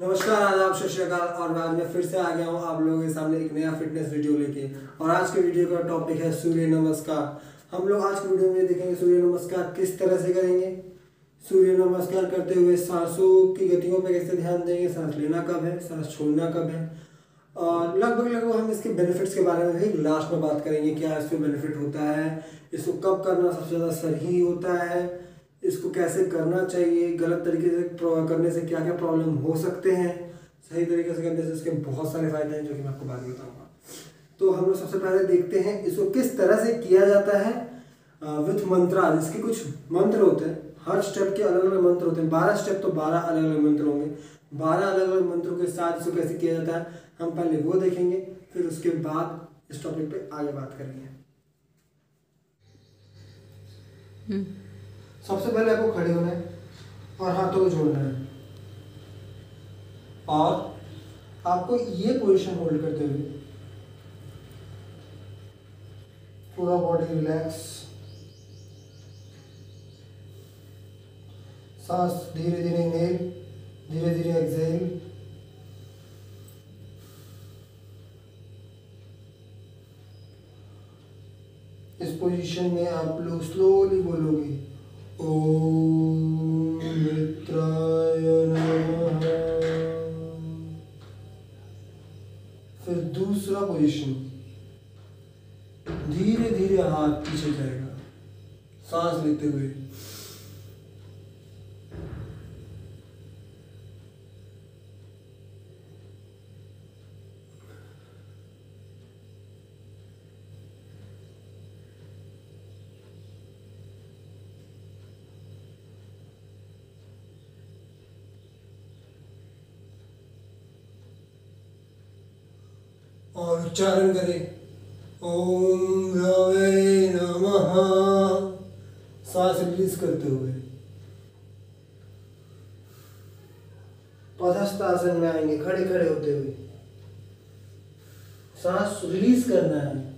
नमस्कार आदाब सत श्रीकाल और मैं आज मैं फिर से आ गया हूँ आप लोगों के सामने एक नया फिटनेस वीडियो लेके। और आज के वीडियो का टॉपिक है सूर्य नमस्कार। हम लोग आज के वीडियो में देखेंगे सूर्य नमस्कार किस तरह से करेंगे। सूर्य नमस्कार करते हुए सांसों की गतियों पर कैसे ध्यान देंगे, सांस लेना कब है, सांस छोड़ना कब है। और लगभग लगभग हम इसके बेनिफिट्स के बारे में भी लास्ट में बात करेंगे, क्या इसमें बेनिफिट होता है, इसको कब करना सबसे ज़्यादा सही होता है। इसको कैसे करना चाहिए, गलत तरीके से करने से क्या क्या प्रॉब्लम हो सकते हैं? सही तरीके से करने से इसके बहुत सारे फ़ायदे हैं जो कि मैं आपको बाद में बताऊँगा। तो हम लोग सबसे पहले देखते हैं इसको किस तरह से किया जाता है विथ मंत्रा इसके कुछ मंत्र होते हैं। हर स्टेप के अलग अलग मंत्र होते हैं। बारह स्टेप तो बारह अलग अलग मंत्र होंगे। बारह अलग अलग मंत्रों के साथ इसको कैसे किया जाता है, हम पहले वो देखेंगे, फिर उसके बाद इस टॉपिक पे आगे बात करेंगे। हम्म। सबसे पहले आपको खड़े होना है और हाथों को जोड़ना है। और आपको ये पोजीशन होल्ड करते हुए पूरा बॉडी रिलैक्स सांस धीरे धीरे इनहेल धीरे धीरे एक्सहेल इस पोजीशन में आप लोग स्लोली बोलोगे। फिर दूसरा पोजीशन धीरे धीरे हाथ पीछे जाएगा। सांस लेते हुए। और उच्चारण करें। ओम रवे नमः। सांस रिलीज़ करते हुए। पदस्थ आसन में आएँगे, खड़े खड़े होते हुए। सांस रिलीज़ करना है।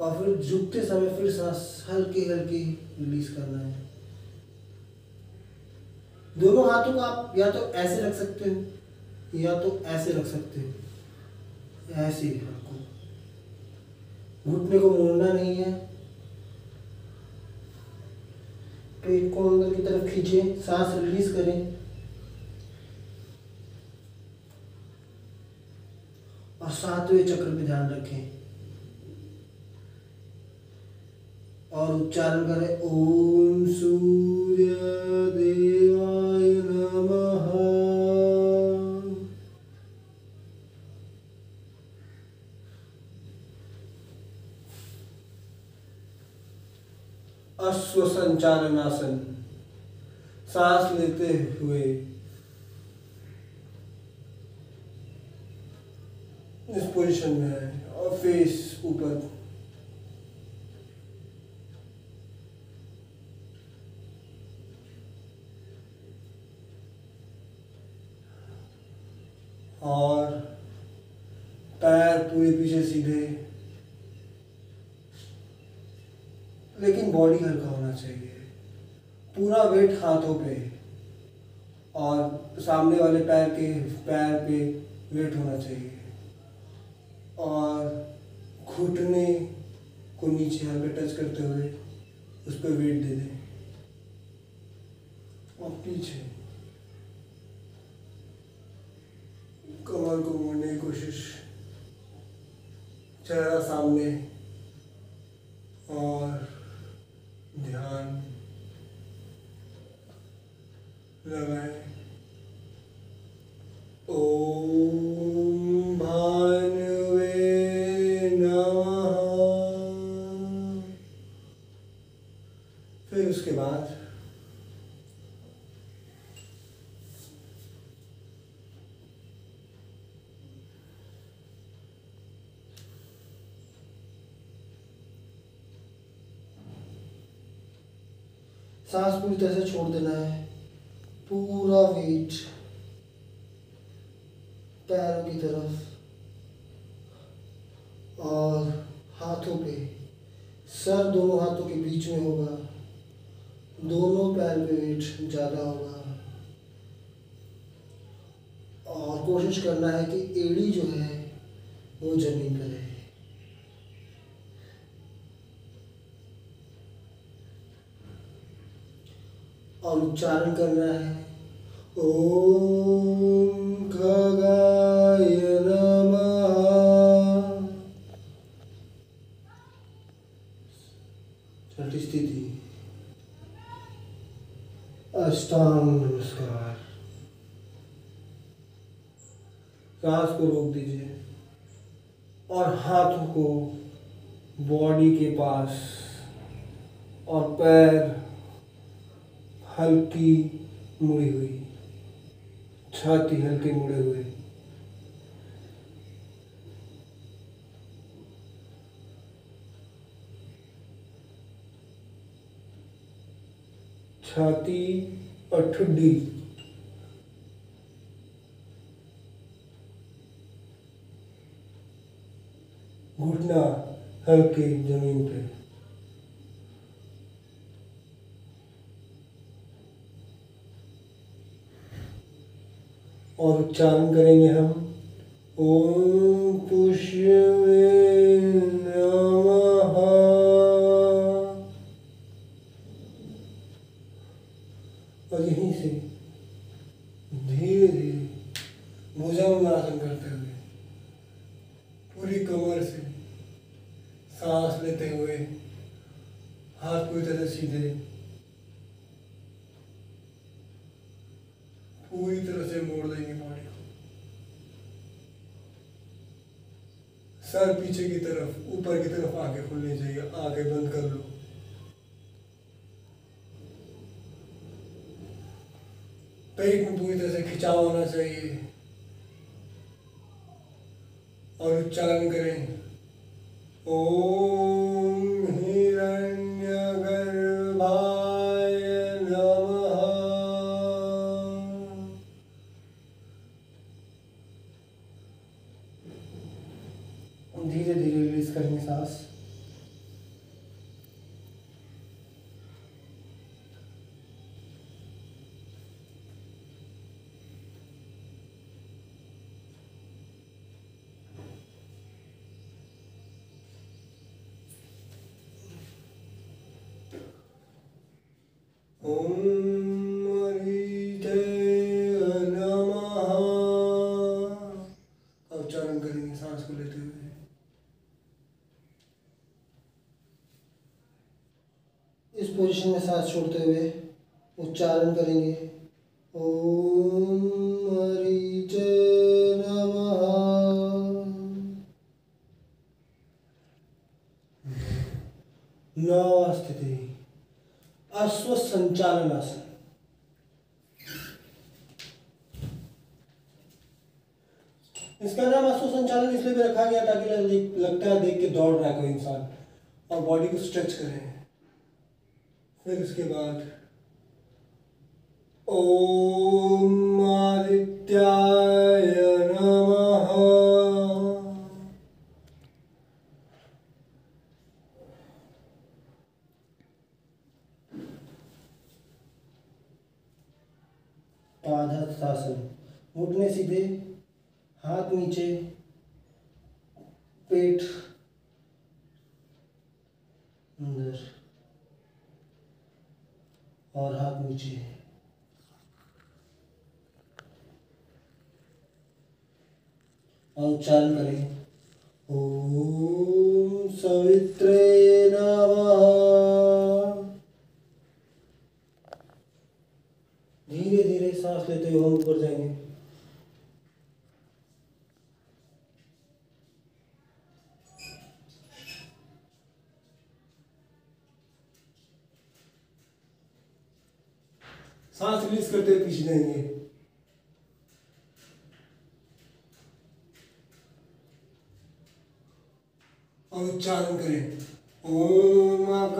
और फिर झुकते समय फिर सांस हल्की हल्की रिलीज़ करना है। दोनों हाथों को आप या तो ऐसे रख सकते हो, या तो ऐसे रख सकते हो। ऐसे आपको। घुटने को मोड़ना नहीं है। पेट को अंदर की तरफ़ खींचे, सांस रिलीज़ करें। और सातवें चक्र पे ध्यान रखें। और उच्चारण करें, ओम सूर्य देवाय संचालन आसन सांस लेते हुए। इस पोजीशन में है और फेस ऊपर। और पैर पूरे पीछे सीधे। लेकिन बॉडी हल्का चाहिए पूरा वेट हाथों पे और सामने वाले पैर के पैर पे वेट होना चाहिए। और घुटने को नीचे हल्का टच करते हुए उस पर वेट दे दें। और पीछे। कमर को मोड़ने की कोशिश। चेहरा सामने। फिर उसके बाद सांस पूरी तरह से छोड़ देना है। पूरा वेट पैरों की तरफ़ और हाथों पे। सर दोनों हाथों के बीच में होगा। दोनों पैर पे वेट ज़्यादा होगा और कोशिश करना है कि एड़ी जो है, वो ज़मीन पर रहे। और उच्चारण करना है, ओम खगाय नमः छठी स्थिति अष्टांग नमस्कार सांस को रोक दीजिए और हाथों को बॉडी के पास और पैर हल्की मुड़ी हुई, छाती हल्की मुड़े हुए छाती और ठुड्डी घुटना हल्के ज़मीन पे। और उच्चारण करेंगे हम ओम पुष्य नमः और यहीं से धीरे धीरे भुजंगासन करते हुए पूरी कमर से सांस लेते हुए हाथ पूरी तरह सीधे पूरी तरह से मोड़ देंगे बॉडी को सर पीछे की तरफ़ ऊपर की तरफ़ आगे खुलनी चाहिए आगे बंद कर लो पेट में पूरी तरह से खिंचाव होना चाहिए और उच्चारण करें ओम उच्चारण करेंगे इस पोजीशन में सांस छोड़ते हुए उच्चारण करेंगे। ओम नवा स्थिति। अश्व संचालन आसन इसका नाम अश्व संचालन इसलिए भी रखा गया ताकि लग- लगता है देख के दौड़ रहा है कोई इंसान और बॉडी को स्ट्रेच करे। फिर इसके बाद, ओम आदित्याय नमः पादहस्तासन घुटने सीधे हाथ नीचे पेट अंदर और हाथ नीचे उच्चारण करें। ओम सवित्रे धीरे धीरे सांस लेते हुए ऊपर जाएँगे। सांस रिलीज़ करते हुए पीछे जाएँगे। और उच्चारण करें। ओम नमः।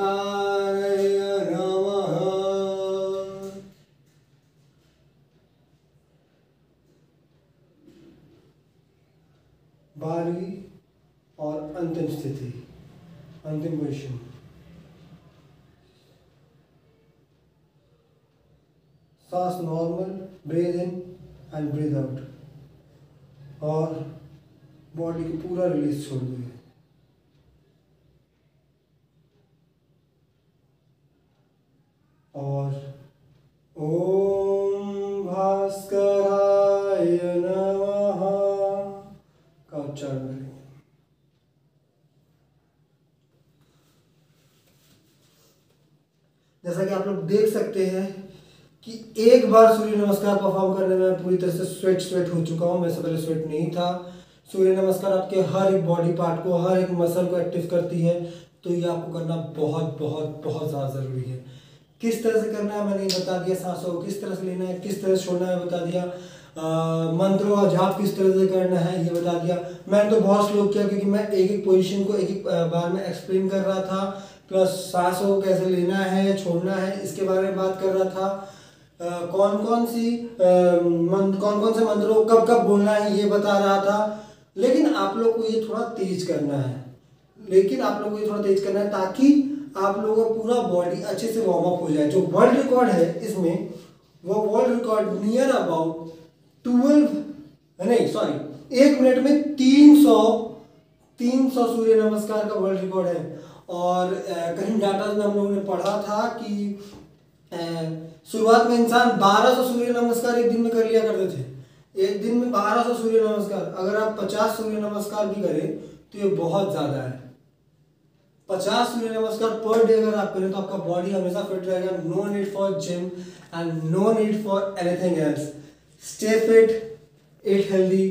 बारहवीं और अंतिम स्थिति, अंतिम पोजिशन सांस normal breathe in and breathe out और बॉडी को पूरा रिलीज़ छोड़ दो और ओम भास्कराय नमः। का उच्चारण जैसा कि आप लोग देख सकते हैं कि एक बार सूर्य नमस्कार परफॉर्म करने में पूरी तरह से स्वेट स्वेट हो चुका हूँ। वैसे पहले स्वेट नहीं था। सूर्य नमस्कार आपके हर एक बॉडी पार्ट को, हर एक मसल को एक्टिव करती है। तो ये आपको करना बहुत बहुत बहुत ज़्यादा ज़रूरी है। किस तरह से करना है, मैंने बता दिया, सांसों को किस तरह से लेना है, किस तरह से छोड़ना है, बता दिया। मंत्रों और जाप किस तरह से करना है, ये बता दिया। मैंने तो बहुत स्लो किया, क्योंकि मैं एक एक पोजीशन को एक एक बार में एक्सप्लेन कर रहा था। प्लस सांसों को कैसे लेना है, छोड़ना है, इसके बारे में बात कर रहा था। कौन कौन सी मन, कौन कौन से मंत्रों कब कब बोलना है ये बता रहा था। लेकिन आप लोग को ये थोड़ा तेज करना है। लेकिन आप लोग को ये थोड़ा तेज करना है ताकि आप लोगों का पूरा बॉडी अच्छे से वार्म अप हो जाए। जो वर्ल्ड रिकॉर्ड है इसमें वो world record near about twelve नहीं सॉरी एक मिनट में तीन सौ तीन सौ सूर्य नमस्कार का वर्ल्ड रिकॉर्ड है। और कहीं डाटा में हम लोगों ने पढ़ा था कि शुरुआत में इंसान 1200 सूर्य नमस्कार एक दिन में कर लिया करते थे। एक दिन में 1200 सूर्य नमस्कार। अगर आप 50 सूर्य नमस्कार भी करें तो ये बहुत ज़्यादा है। पचास सूर्य नमस्कार पर डे अगर आप करें तो आपका बॉडी हमेशा फिट रहेगा। No need for gym and no need for anything else stay fit eat healthy